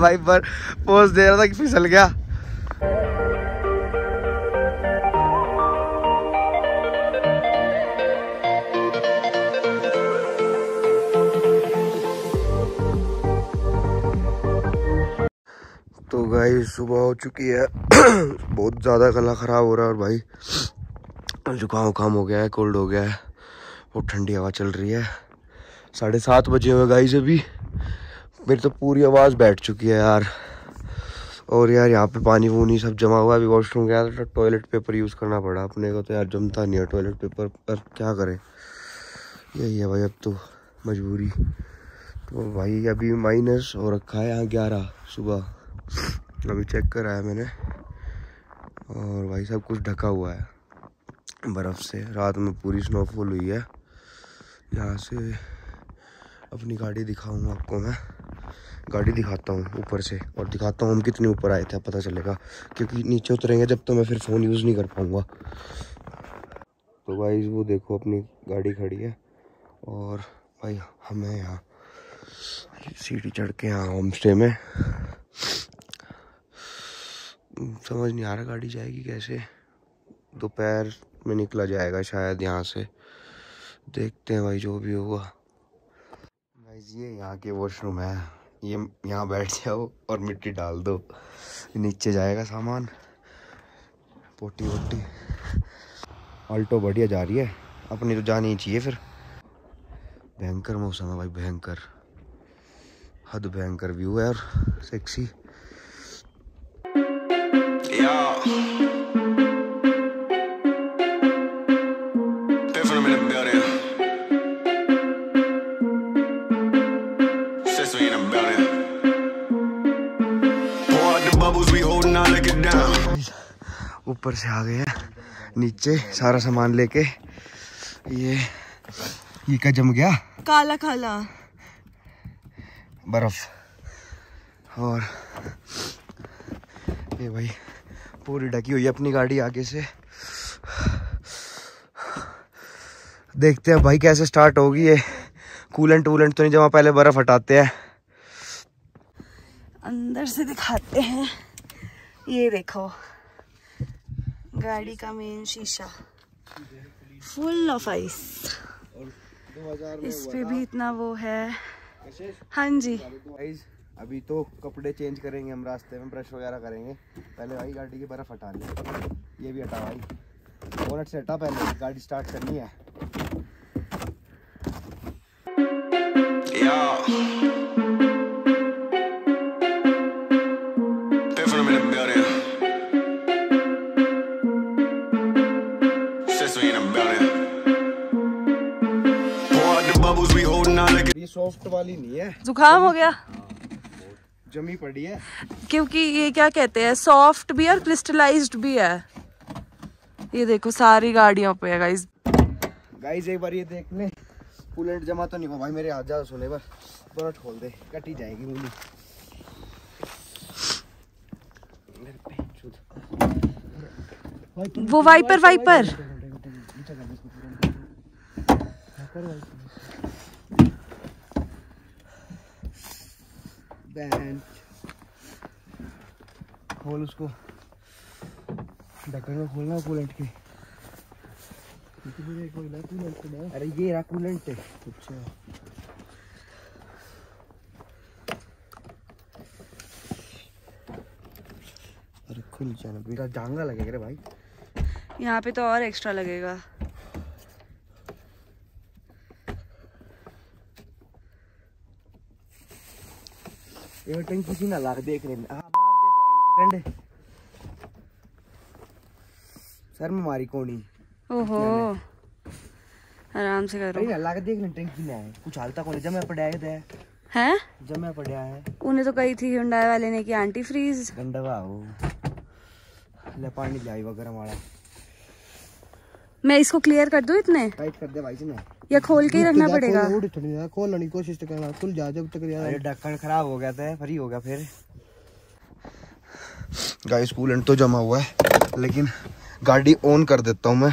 भाई पर पोज दे रहा था कि फिसल गया। तो भाई सुबह हो चुकी है। बहुत ज़्यादा गला ख़राब हो रहा है और भाई जुकाम उकाम हो गया है कोल्ड हो गया है। बहुत ठंडी हवा चल रही है। साढ़े सात बजे हुए गाइस अभी। मेरी तो पूरी आवाज़ बैठ चुकी है यार। और यार यहाँ पे पानी वूनी सब जमा हुआ है। अभी वॉशरूम गया तो टॉयलेट पेपर यूज़ करना पड़ा अपने को। तो यार जमता नहीं है टॉयलेट पेपर पर क्या करें? यही है भाई अब तो मजबूरी। तो भाई अभी माइनस हो रखा है यहाँ ग्यारह सुबह। अभी चेक कराया मैंने। और भाई सब कुछ ढका हुआ है। बर्फ़ से। रात में पूरी स्नोफॉल हुई है। यहाँ से अपनी गाड़ी दिखाऊँगा आपको मैं। गाड़ी दिखाता हूँ ऊपर से और दिखाता हूँ हम कितने ऊपर आए थे पता चलेगा। क्योंकि नीचे उतरेंगे, जब तो मैं फिर फ़ोन यूज़ नहीं कर पाऊँगा। तो भाई वो देखो अपनी गाड़ी खड़ी है और भाई, हमें यहाँ। सीढ़ी चढ़ के यहाँ होम स्टे में। समझ नहीं आ रहा गाड़ी जाएगी कैसे। दोपहर में निकला जाएगा शायद यहाँ से। देखते हैं भाई, जो भी होगा। भाई ये यहाँ के वॉशरूम है। ये यहाँ बैठ जाओ और मिट्टी डाल दो। नीचे जाएगा सामान। पोटी वोटी। ऑल्टो बढ़िया जा रही है। अपनी तो जानी चाहिए फिर। भयंकर मौसम है भाई, भयंकर। हद भयंकर व्यू है और सेक्सी Different ऊपर से आ गए हैं नीचे सारा सामान लेके। ये ये क्या जम गया? काला काला। बर्फ़। और ये भाई पूरी ढकी हुई है अपनी गाड़ी आगे से। देखते हैं भाई कैसे स्टार्ट होगी ये। कूलेंट वूलेंट तो नहीं जमा पहले बर्फ़ हटाते हैं। अंदर से दिखाते हैं। ये देखो। गाड़ी का मेन शीशा। फुल ऑफ़ आइस इस पे भी इतना वो है। हाँ जी। अभी तो कपड़े चेंज करेंगे हम रास्ते में ब्रश वगैरह करेंगे। पहले भाई गाड़ी की बर्फ़ हटा ले। ये भी हटा भाई। बोनट से हटा पहले गाड़ी स्टार्ट करनी है। Yeah. ये सॉफ्ट वाली नहीं है। जुकाम हो गया। जमी पड़ी है। क्योंकि ये क्या कहते हैं सॉफ्ट भी है और क्रिस्टलाइज्ड भी है। ये देखो सारी गाड़ियों पे है गाइस गाइस एक बार ये देख ले। कूलेंट जमा तो नहीं हुआ। भाई मेरे हाथ ज़्यादा सुने पर बोनट खोल दे। कटी जाएगी मूली वो वाइपर वाइपर बैंड खोल उसको। ढक्कन में खोलना कूलेंट के। अरे ये रहा कूलेंट अच्छा। अरे खुल जाना बेटा जांगा लगेगा रे भाई। यहाँ पे तो और एक्स्ट्रा लगेगा। ये टंकी सी ना लाग देख रहे मार दे बैंड के डंडे सर में मारी कोनी। ओहो। आराम से करो। अरे लाग देख ले टंकी ना है। कुछ हालता कोनी जमे पड़ा है? हैं जमे पड़ा है। उन्हें तो कही थी वाले ने कि आंटी फ्रीज गंडवा हो। ले पानी लाई वगैरह वाला मैं इसको क्लियर कर दूँ इतने? टाइट कर दे भाई ना या खोल के ही रखना पड़ेगा। खोलने की कोशिश तो करना खुल जा जब तक यार। ढक्कन खराब हो गया था फ्री हो गया फिर। गाइस कूलेंट तो जमा हुआ है लेकिन गाड़ी ऑन कर देता हूँ मैं।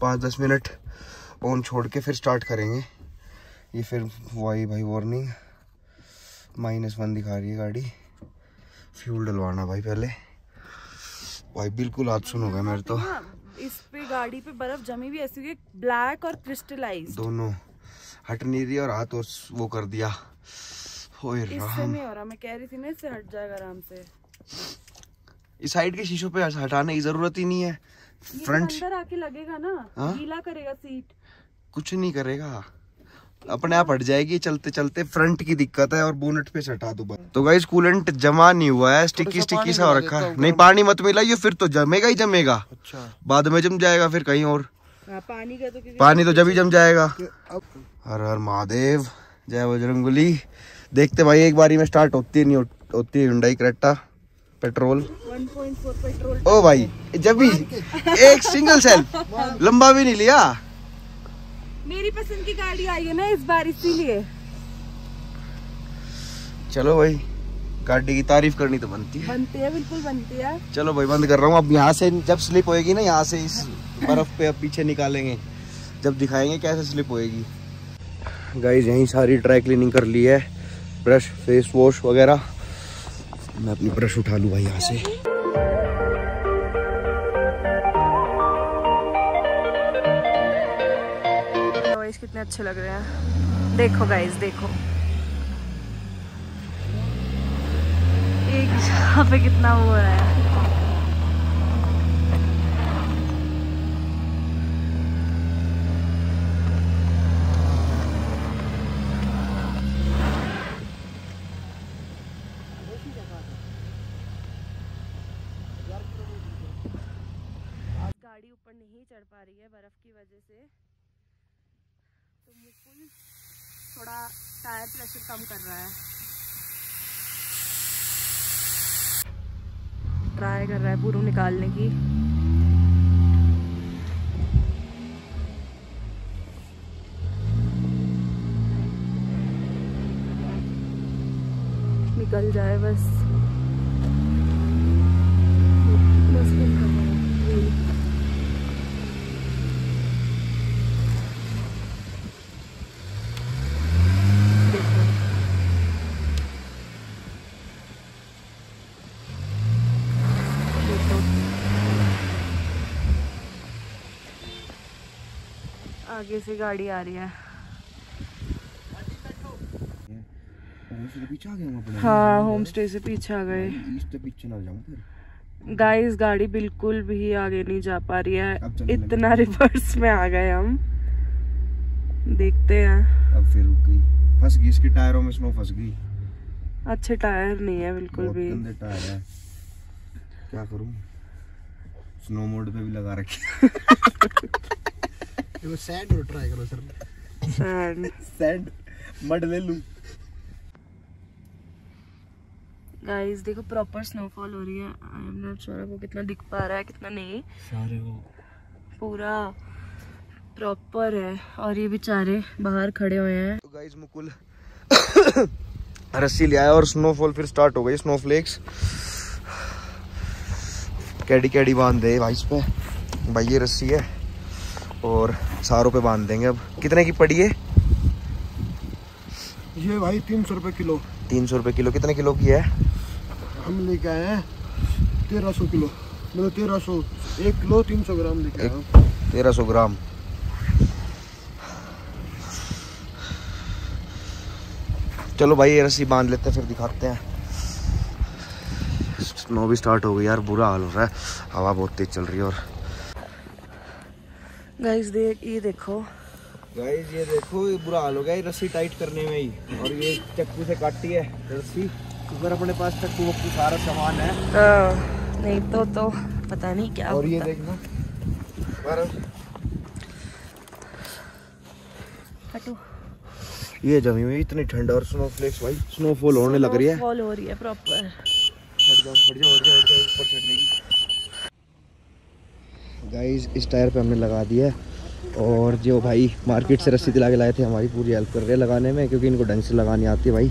पाँच दस मिनट ऑन छोड़ के फिर स्टार्ट करेंगे। ये फिर वही भाई वार्निंग माइनस वन दिखा रही है गाड़ी। फ्यूल डलवाना भाई पहले। भाई बिल्कुल हाथ सुन हो गया मेरे तो। हाँ, इस पे गाड़ी पे बर्फ़ जमी भी ऐसी हुई ब्लैक और क्रिस्टलाइज दोनों हट नहीं रही और हाथ और वो कर दिया। इससे नहीं हो रहा मैं कह रही थी ना इससे हट जाएगा आराम से। इस साइड के शीशों पे हटाने की ज़रूरत ही नहीं है। फ्रंट तो अंदर आके लगेगा ना हाँ? गीला करेगा सीट कुछ नहीं करेगा। अपने आप हट जाएगी चलते चलते फ्रंट की दिक्कत है और बोनट पे से हटा दो तो गाइस कूलेंट जमा नहीं हुआ है स्टिकी स्टिकी सा हो रखा है। नहीं पानी मत मिलाइए फिर तो जमेगा ही जमेगा। अच्छा। बाद में जम जाएगा फिर कहीं और। हाँ, पानी का तो क्योंकि पानी तो जब ही जम जाएगा। हर हर महादेव जय बजरंगबली। देखते भाई एक बारी में स्टार्ट होती नहीं होती है हुंडई क्रेटा पेट्रोल पेट्रोल ओ भाई जब भी एक सिंगल सेल लंबा भी नहीं लिया। मेरी पसंद की गाड़ी आई है ना इस बार इसीलिए। चलो भाई गाड़ी की तारीफ़ करनी तो बनती है। बनती है बिल्कुल बनती है। चलो भाई बंद कर रहा हूँ। अब यहाँ से जब स्लिप होएगी ना यहाँ से इस बर्फ़ पे अब पीछे निकालेंगे। जब दिखाएँगे कैसे स्लिप होएगी। गाइज़ यहीं सारी ड्राई क्लीनिंग कर ली है। ब्रश फेस वॉश वगैरह। मैं अपनी ब्रश उठा लूँ भाई यहाँ से। कितने अच्छे लग रहे हैं। देखो गाइस देखो। एक जगह पे कितना वो है। नहीं चढ़ पा रही है, बर्फ़ की वजह से। तो मुकुल थोड़ा टायर प्रेशर कम कर रहा है। ट्राई कर रहा है पूरू निकालने की। निकल जाए बस बस। आगे से गाड़ी आ रही है। हाँ होम स्टे से पीछे आ गए। गाइस गाड़ी बिल्कुल भी आगे नहीं जा पा रही है। इतना रिवर्स में आ गए हम। देखते हैं। अब फिर रुक गई। फंस गई इसके टायरों में स्नो फंस गई। अच्छे टायर नहीं है बिल्कुल भी। गंदे टायर है। क्या करूँ? स्नो मोड पे भी लगा रखी। वो सैंड और ट्राई करो सर सैंड सैंड मड ले लूँ। गाइस देखो प्रॉपर स्नोफॉल हो रही है। आई एम नॉट श्योर वो कितना दिख पा रहा है कितना नहीं। सारे वो। पूरा प्रॉपर है। और ये बेचारे बाहर खड़े हुए हैं। तो गाइस मुकुल रस्सी ले आया और स्नोफॉल फिर स्टार्ट हो गई। स्नोफ्लेक्स कैडी कैडी बाँध दे भाई इस पे। भाई ये रस्सी है। और सारों पे बाँध देंगे अब। कितने की पड़ी है? ये भाई तीन सौ रुपये किलो। तीन सौ रुपये किलो। कितने किलो की है? हम लेके आए हैं तेरह सौ किलो। मतलब तेरह सौ एक किलो तीन सौ ग्राम लेके आए तेरह सौ ग्राम। चलो भाई ये रस्सी बाँध लेते हैं फिर दिखाते हैं। स्नो भी स्टार्ट हो गई यार बुरा हाल हो रहा है। हवा बहुत तेज चल रही है और गाइस देख ये देखो। गाइस ये देखो ये बुरा हाल हो गया रस्सी टाइट करने में ही। और ये चक्कू से काटी है रस्सी। अगर अपने पास चक्कू वक्कू सारा सामान है। आ, नहीं तो तो पता नहीं क्या और ये देखना। हटो ये जमी हुई इतनी ठंड और स्नोफ्लेक्स भाई स्नोफॉल होने लग रही है। फॉल हो रही है प्रॉपर हट जाओ हट जाओ हट जाओ ऊपर चढ़ने की। गाइस इस टायर पे हमने लगा दिया है। और जो भाई मार्केट से रस्सी दिला के लाए थे, हमारी पूरी हेल्प कर रहे हैं लगाने में, क्योंकि इनको ढंग से लगानी आती है भाई।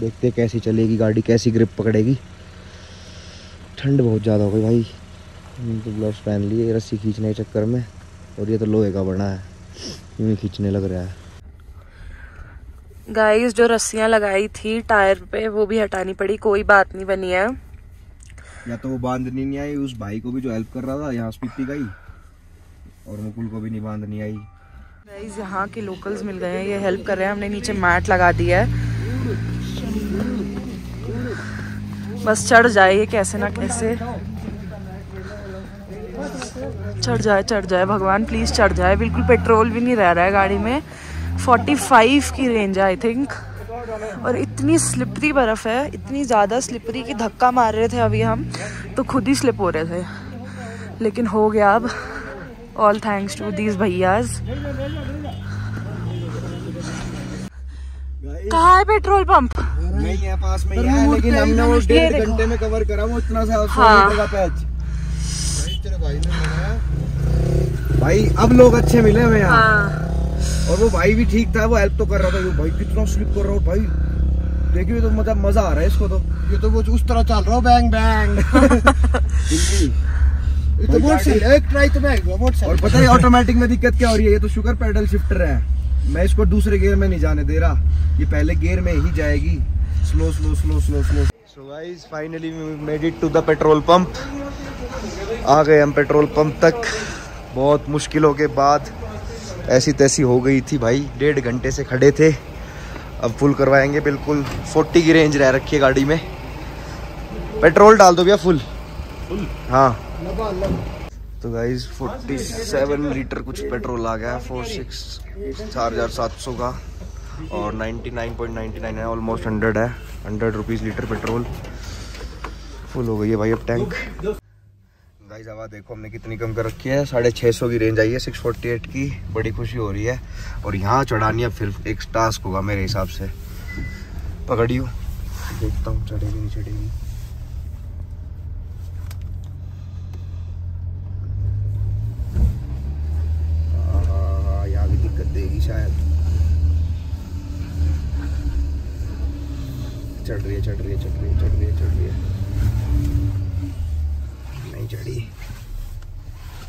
देखते कैसी चलेगी गाड़ी, कैसी ग्रिप पकड़ेगी। ठंड बहुत ज़्यादा हो गई भाई। तो ग्लव्स पहन लिए, रस्सी खींचने के चक्कर में, और ये तो लोहे का बना है। यूँ खींचने लग रहा है। गाइस जो रस्सियाँ लगाई थी टायर पे, वो भी हटानी पड़ी, कोई बात नहीं बनी है। या तो वो बांधनी नहीं आई, उस भाई को भी जो हेल्प कर रहा था, यहाँ स्पीति गई, और मुकुल को भी नहीं बांधनी आई। गाइस यहाँ के लोकल्स मिल गए हैं, ये हेल्प कर रहे हैं, हमने नीचे मैट लगा दिया है। बस चढ़ जाए ये कैसे ना कैसे। चढ़ जाए चढ़ जाए, भगवान प्लीज़ चढ़ जाए। बिल्कुल पेट्रोल भी नहीं रह रहा है गाड़ी में। 45 की रेंज आई थिंक और इतनी स्लिपरी बर्फ़ है इतनी ज़्यादा स्लिपरी कि धक्का मार रहे थे अभी हम तो खुद ही स्लिप हो रहे थे। लेकिन हो गया अब। ऑल थैंक्स टू दीज भैयाज कहाँ है पेट्रोल पंप नहीं है पास में है लेकिन हमने वो डेढ़ घंटे में कवर करा वो इतना सा हाँ। का पैच भाई भाई भाई अब लोग अच्छे मिले हमें यहाँ। हाँ। और वो भाई भी ठीक था वो हेल्प तो कर रहा था। वो भाई कितना स्लिप कर रहा है भाई। देखिए तो मतलब मज़ा आ रहा है इसको तो। ये तो वो उस तरह चल रहा है बैंग बैंग तो मोटरसाइकिल एक ट्राई तो बैंग और पता है ऑटोमेटिक में दिक्कत क्या हो रही है? ये तो शुगर पेडल शिफ्टर है। मैं इसको दूसरे गियर में नहीं जाने दे रहा। ये पहले गियर में ही जाएगी। Slow slow slow slow slow so guys finally made it to the petrol pump आ गए हम पेट्रोल पंप तक। बहुत मुश्किलों के बाद ऐसी तैसी हो गई थी भाई। डेढ़ घंटे से खड़े थे। अब फुल करवाएँगे बिल्कुल। 40 की रेंज रह रखी है गाड़ी में। पेट्रोल डाल दो भैया फुल। हाँ। तो गाइज़ 47 लीटर कुछ पेट्रोल आ गया फोर सिक्स चार हज़ार सात सौ का। और 99.99 है ऑलमोस्ट हंड्रेड है। Hundred rupees litre petrol full हो गई है भाई अब टैंक गाइज़ आवाज़ देखो हमने कितनी कम कर रखी है। साढ़े छः सौ की रेंज आई है सिक्स फोर्टी एट की। बड़ी खुशी हो रही है। और यहाँ चढ़ानी है फिर एक टास्क होगा मेरे हिसाब से। पकड़ियो। देखता हूँ चढ़ेगी नहीं चढ़ेगी। हाँ, चढ़ रही है चढ़ रही है चढ़ रही है चढ़ रही है चढ़ रही है। नहीं चढ़ी।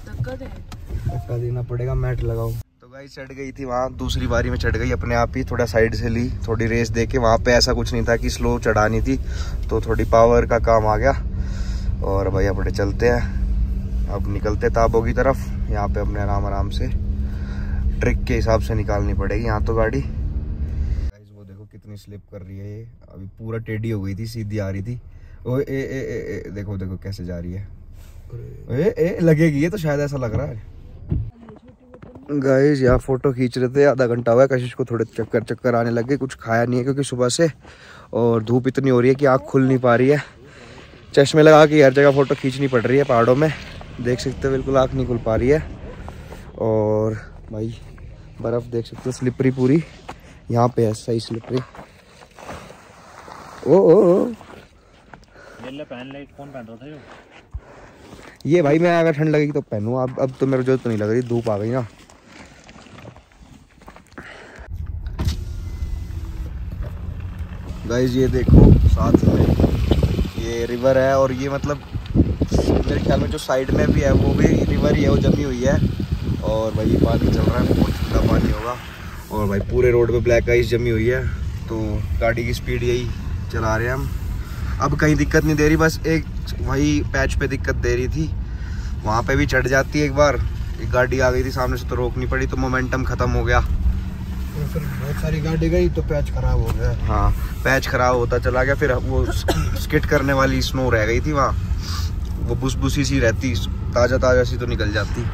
धक्का देना पड़ेगा मैट लगाओ। तो गाई चढ़ गई थी वहाँ दूसरी बारी में चढ़ गई अपने आप ही थोड़ा साइड से ली थोड़ी रेस दे के। वहाँ पे ऐसा कुछ नहीं था कि स्लो चढ़ानी थी तो थोड़ी पावर का काम आ गया। और भाई अपने चलते हैं। अब निकलते ताबो की तरफ़। यहाँ पे अपने आराम आराम से ट्रिक के हिसाब से निकालनी पड़ेगी यहाँ तो गाड़ी। वो देखो कितनी स्लिप कर रही है ये। अभी पूरा टेढ़ी हो गई थी सीधी आ रही थी। ओ ए ए ए, ए, ए देखो देखो कैसे जा रही है। ए ए, लगेगी, ये तो शायद ऐसा लग रहा है। गाइस यहाँ फ़ोटो खींच रहे थे, आधा घंटा हुआ कशिश को थोड़े चक्कर चक्कर आने लगे कुछ खाया नहीं है क्योंकि सुबह से, और धूप इतनी हो रही है कि आँख खुल नहीं पा रही है। चश्मे लगा के हर जगह फ़ोटो खींचनी पड़ रही है पहाड़ों में। देख सकते हो, बिल्कुल आँख नहीं खुल पा रही है। और भाई, बर्फ़ देख सकते हो स्लिपरी पूरी। यहाँ पे है, सही स्लिपरी ओ ओ ओ। ये भाई मैं अगर ठंड लगेगी तो पहनूँ। अब अब तो मेरे ज़रूरत तो नहीं लग रही, धूप आ गई ना। गाइज़ ये देखो, साथ में। ये रिवर है और ये मतलब मेरे ख्याल में जो साइड में भी है, वो भी रिवर ही है, वो जमी हुई है। और भाई ये पानी चल रहा है, बहुत ठंडा पानी होगा। और भाई पूरे रोड पे ब्लैक आइस जमी हुई है तो गाड़ी की स्पीड यही चला रहे हैं हम। अब कहीं दिक्कत नहीं दे रही बस एक वही पैच पे दिक्कत दे रही थी। वहाँ पे भी चढ़ जाती है एक बार एक गाड़ी आ गई थी सामने से तो रोकनी पड़ी तो मोमेंटम ख़त्म हो गया। तो फिर बहुत सारी गाड़ी गई तो पैच खराब हो गया। हाँ पैच खराब होता चला गया फिर वो स्किट करने वाली स्नो रह गई थी वहाँ। वो बुस बुसी सी रहती ताज़ा ताज़ा सी तो निकल जाती।